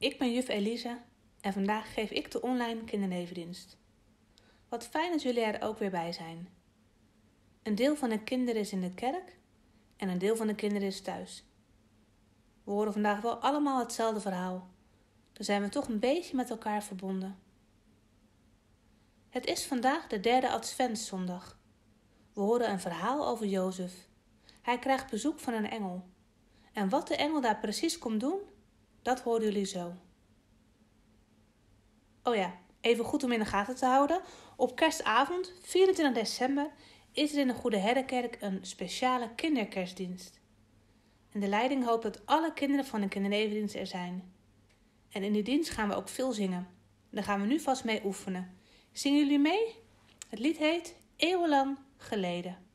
ik ben juf Elisa en vandaag geef ik de online kindernevendienst. Wat fijn dat jullie er ook weer bij zijn. Een deel van de kinderen is in de kerk en een deel van de kinderen is thuis. We horen vandaag wel allemaal hetzelfde verhaal. Dan zijn we toch een beetje met elkaar verbonden. Het is vandaag de derde Adventszondag. We horen een verhaal over Jozef. Hij krijgt bezoek van een engel. En wat de engel daar precies komt doen, dat horen jullie zo. Oh ja, even goed om in de gaten te houden. Op kerstavond, 24 december, is er in de Goede Herdenkerk een speciale kinderkerstdienst. En de leiding hoopt dat alle kinderen van de kindernevendienst er zijn. En in die dienst gaan we ook veel zingen. Daar gaan we nu vast mee oefenen. Zingen jullie mee? Het lied heet Eeuwenlang geleden.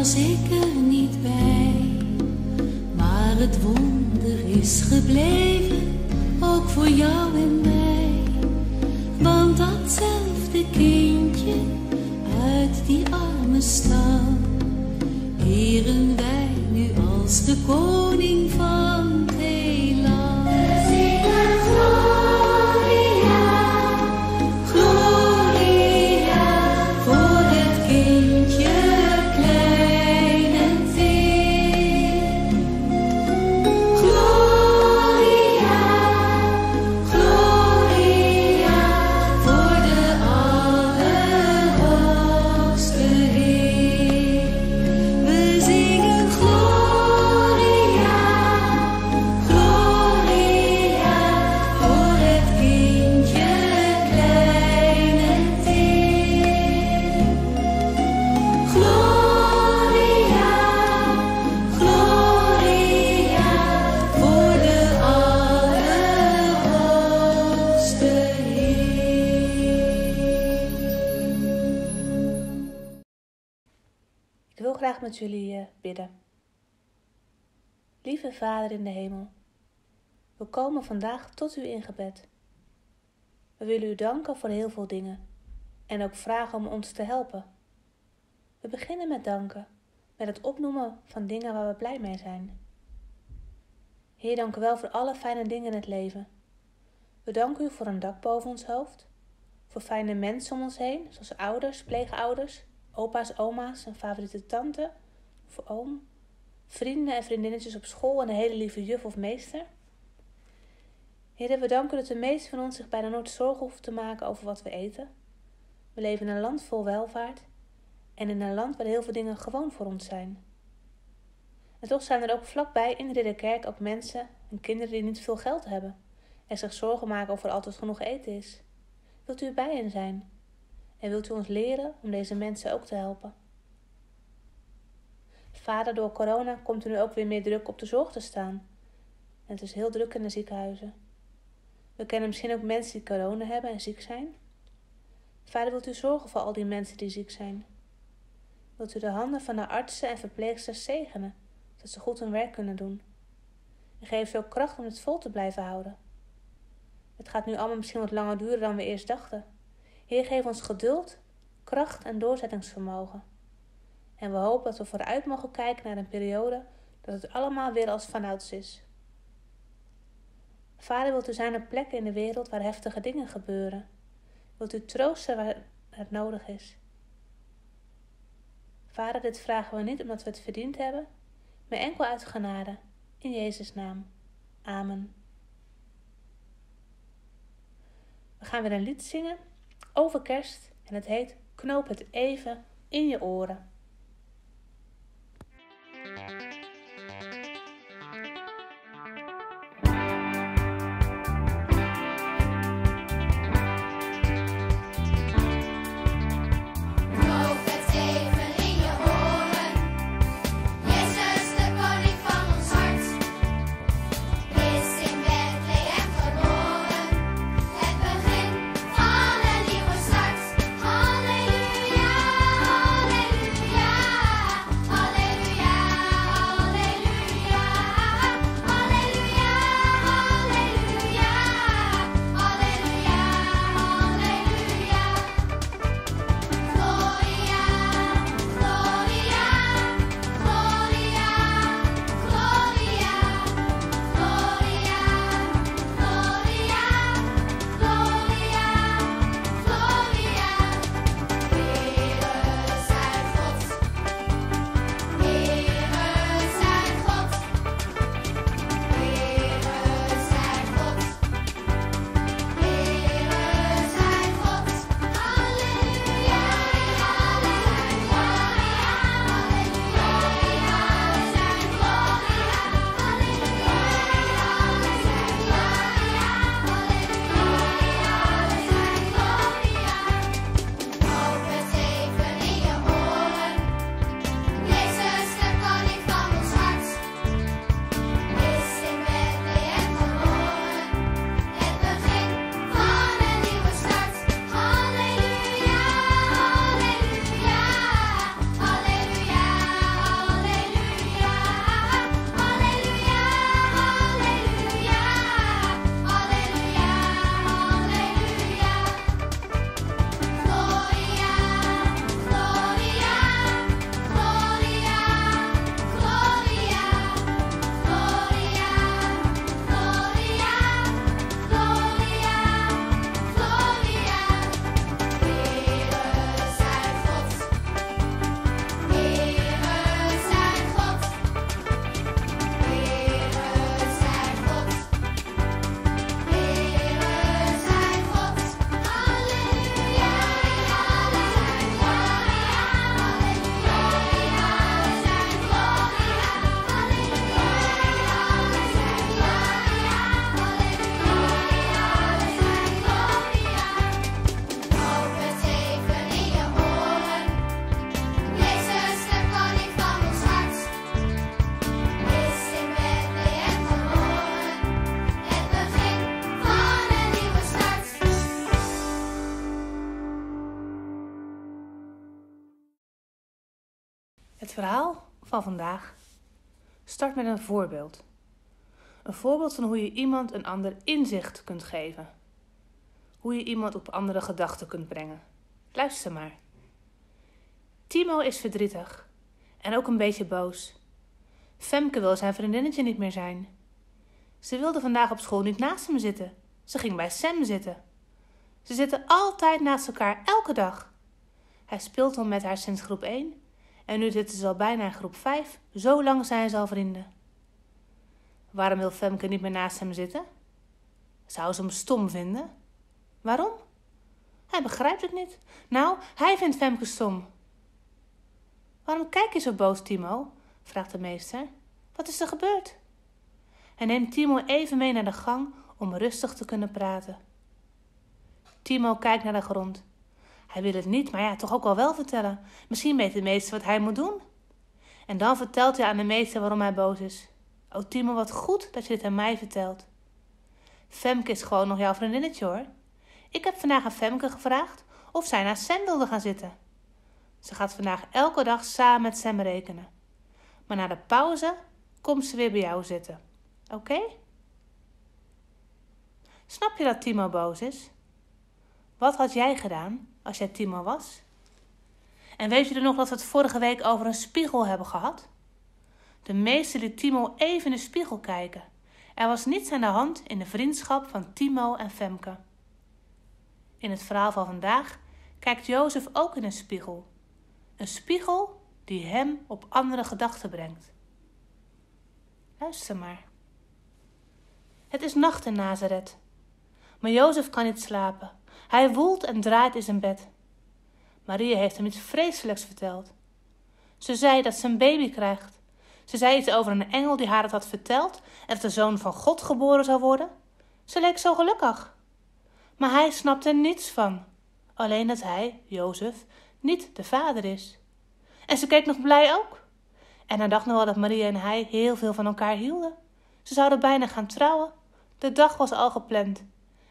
Was ik er niet bij, maar het wonder is gebleven, ook voor jou en mij. Want datzelfde kindje uit die arme stal, eren wij nu als de koning van Ik wil graag met jullie eh, bidden. Lieve Vader in de hemel, we komen vandaag tot u in gebed. We willen u danken voor heel veel dingen en ook vragen om ons te helpen. We beginnen met danken, met het opnoemen van dingen waar we blij mee zijn. Heer, dank u wel voor alle fijne dingen in het leven. We danken u voor een dak boven ons hoofd, voor fijne mensen om ons heen, zoals ouders, pleegouders, opa's, oma's, een favoriete tante of oom, vrienden en vriendinnetjes op school en een hele lieve juf of meester. Heer, we danken dat de meesten van ons zich bijna nooit zorgen hoeven te maken over wat we eten. We leven in een land vol welvaart en in een land waar heel veel dingen gewoon voor ons zijn. En toch zijn er ook vlakbij in de Ridderkerk ook mensen en kinderen die niet veel geld hebben en zich zorgen maken of er altijd genoeg eten is. Wilt u bij hen zijn? En wilt u ons leren om deze mensen ook te helpen? Vader, door corona komt er nu ook weer meer druk op de zorg te staan. En het is heel druk in de ziekenhuizen. We kennen misschien ook mensen die corona hebben en ziek zijn. Vader, wilt u zorgen voor al die mensen die ziek zijn? Wilt u de handen van de artsen en verpleegsters zegenen, zodat ze goed hun werk kunnen doen? En geef ook kracht om het vol te blijven houden. Het gaat nu allemaal misschien wat langer duren dan we eerst dachten. Heer, geef ons geduld, kracht en doorzettingsvermogen. En we hopen dat we vooruit mogen kijken naar een periode dat het allemaal weer als vanouds is. Vader, wilt u zijn op plekken in de wereld waar heftige dingen gebeuren? Wilt u troosten waar het nodig is? Vader, dit vragen we niet omdat we het verdiend hebben, maar enkel uit genade. In Jezus' naam. Amen. We gaan weer een lied zingen over kerst en het heet Knoop het even in je oren. Vandaag start met een voorbeeld. Een voorbeeld van hoe je iemand een ander inzicht kunt geven. Hoe je iemand op andere gedachten kunt brengen. Luister maar. Timo is verdrietig en ook een beetje boos. Femke wil zijn vriendinnetje niet meer zijn. Ze wilde vandaag op school niet naast hem zitten. Ze ging bij Sam zitten. Ze zitten altijd naast elkaar, elke dag. Hij speelt al met haar sinds groep 1 en nu zitten ze al bijna in groep 5. Zo lang zijn ze al vrienden. Waarom wil Femke niet meer naast hem zitten? Zou ze hem stom vinden? Waarom? Hij begrijpt het niet. Nou, hij vindt Femke stom. Waarom kijk je zo boos, Timo? vraagt de meester. Wat is er gebeurd? Hij neemt Timo even mee naar de gang om rustig te kunnen praten. Timo kijkt naar de grond. Hij wil het niet, maar ja, toch ook al wel vertellen. Misschien weet de meester wat hij moet doen. En dan vertelt hij aan de meester waarom hij boos is. O Timo, wat goed dat je dit aan mij vertelt. Femke is gewoon nog jouw vriendinnetje hoor. Ik heb vandaag aan Femke gevraagd of zij naar Sam wilde gaan zitten. Ze gaat vandaag elke dag samen met Sam rekenen. Maar na de pauze komt ze weer bij jou zitten. Oké? Snap je dat Timo boos is? Wat had jij gedaan als jij Timo was? En weet jullie nog dat we het vorige week over een spiegel hebben gehad? De meester liet Timo even in de spiegel kijken. Er was niets aan de hand in de vriendschap van Timo en Femke. In het verhaal van vandaag kijkt Jozef ook in een spiegel. Een spiegel die hem op andere gedachten brengt. Luister maar. Het is nacht in Nazareth. Maar Jozef kan niet slapen. Hij woelt en draait in zijn bed. Maria heeft hem iets vreselijks verteld. Ze zei dat ze een baby krijgt. Ze zei iets over een engel die haar het had verteld en dat de zoon van God geboren zou worden. Ze leek zo gelukkig. Maar hij snapte er niets van. Alleen dat hij, Jozef, niet de vader is. En ze keek nog blij ook. En hij dacht nog wel dat Maria en hij heel veel van elkaar hielden. Ze zouden bijna gaan trouwen. De dag was al gepland.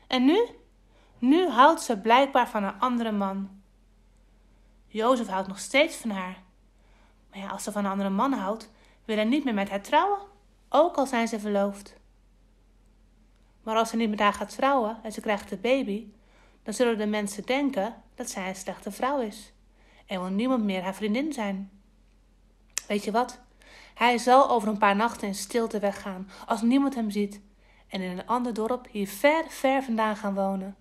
En nu? Nu houdt ze blijkbaar van een andere man. Jozef houdt nog steeds van haar. Maar ja, als ze van een andere man houdt, wil hij niet meer met haar trouwen, ook al zijn ze verloofd. Maar als ze niet met haar gaat trouwen en ze krijgt een baby, dan zullen de mensen denken dat zij een slechte vrouw is en wil niemand meer haar vriendin zijn. Weet je wat? Hij zal over een paar nachten in stilte weggaan, als niemand hem ziet, en in een ander dorp hier ver, ver vandaan gaan wonen.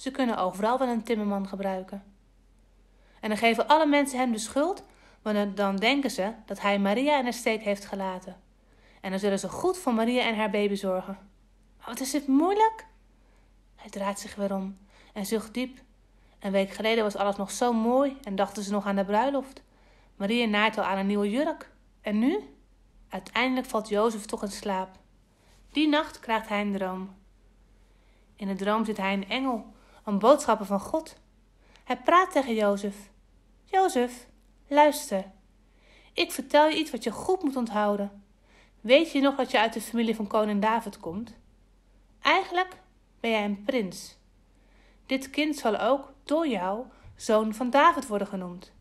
Ze kunnen overal wel een timmerman gebruiken. En dan geven alle mensen hem de schuld, want dan denken ze dat hij Maria in de steek heeft gelaten. En dan zullen ze goed voor Maria en haar baby zorgen. Maar wat is dit moeilijk? Hij draait zich weer om en zucht diep. Een week geleden was alles nog zo mooi en dachten ze nog aan de bruiloft. Maria naait al aan een nieuwe jurk. En nu? Uiteindelijk valt Jozef toch in slaap. Die nacht krijgt hij een droom. In de droom ziet hij een engel, een boodschapper van God. Hij praat tegen Jozef. Jozef, luister. Ik vertel je iets wat je goed moet onthouden. Weet je nog dat je uit de familie van koning David komt? Eigenlijk ben jij een prins. Dit kind zal ook door jou zoon van David worden genoemd.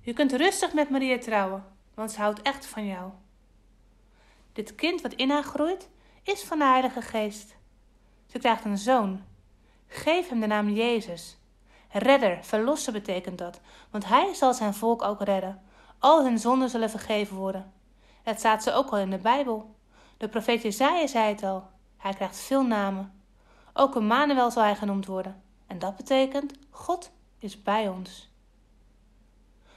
Je kunt rustig met Maria trouwen, want ze houdt echt van jou. Dit kind wat in haar groeit, is van de Heilige Geest. Ze krijgt een zoon. Geef hem de naam Jezus. Redder, verlosser betekent dat, want hij zal zijn volk ook redden. Al hun zonden zullen vergeven worden. Het staat ze ook al in de Bijbel. De profeet Jezaja zei het al. Hij krijgt veel namen. Ook Emmanuel zal hij genoemd worden. En dat betekent, God is bij ons.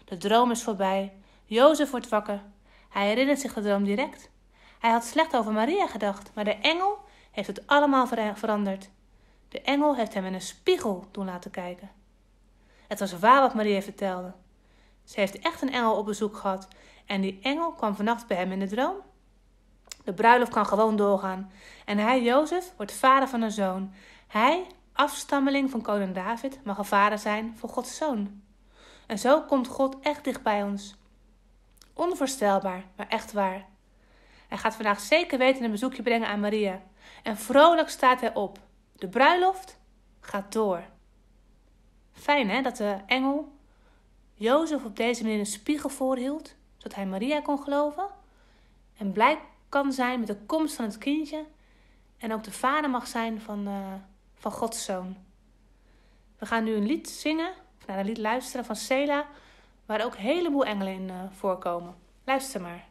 De droom is voorbij. Jozef wordt wakker. Hij herinnert zich de droom direct. Hij had slecht over Maria gedacht, maar de engel heeft het allemaal veranderd. De engel heeft hem in een spiegel doen laten kijken. Het was waar wat Maria vertelde. Ze heeft echt een engel op bezoek gehad en die engel kwam vannacht bij hem in de droom. De bruiloft kan gewoon doorgaan en hij, Jozef, wordt vader van een zoon. Hij, afstammeling van koning David, mag een vader zijn voor Gods zoon. En zo komt God echt dicht bij ons. Onvoorstelbaar, maar echt waar. Hij gaat vandaag zeker weten een bezoekje brengen aan Maria. En vrolijk staat hij op. De bruiloft gaat door. Fijn hè, dat de engel Jozef op deze manier een spiegel voorhield, zodat hij Maria kon geloven. En blij kan zijn met de komst van het kindje. En ook de vader mag zijn van, uh, van Gods zoon. We gaan nu een lied zingen, of naar een lied luisteren van Sela, waar ook een heleboel engelen in uh, voorkomen. Luister maar.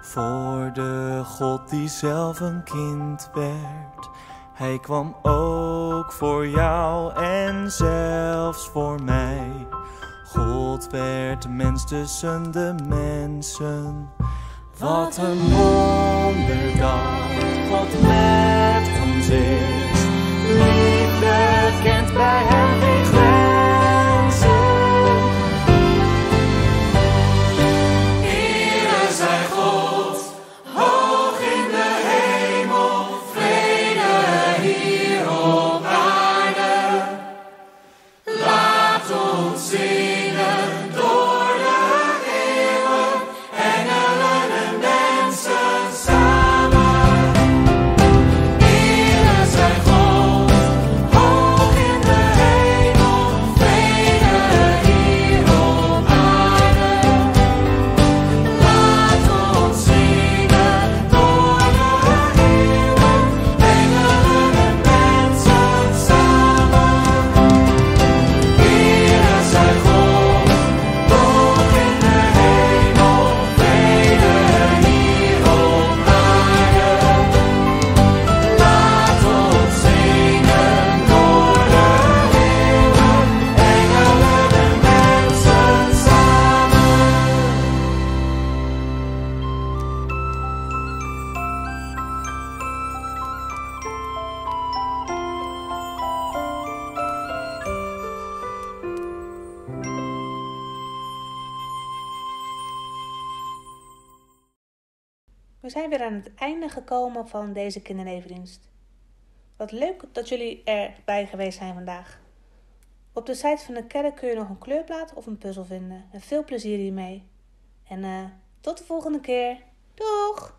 Voor de God die zelf een kind werd? Hij kwam ook voor jou en zelfs voor mij. God werd mens tussen de mensen. Wat een wonder dat God met ons is. We zijn weer aan het einde gekomen van deze kinderlevendienst. Wat leuk dat jullie erbij geweest zijn vandaag. Op de site van de kerk kun je nog een kleurplaat of een puzzel vinden. En veel plezier hiermee. En eh, tot de volgende keer. Doeg!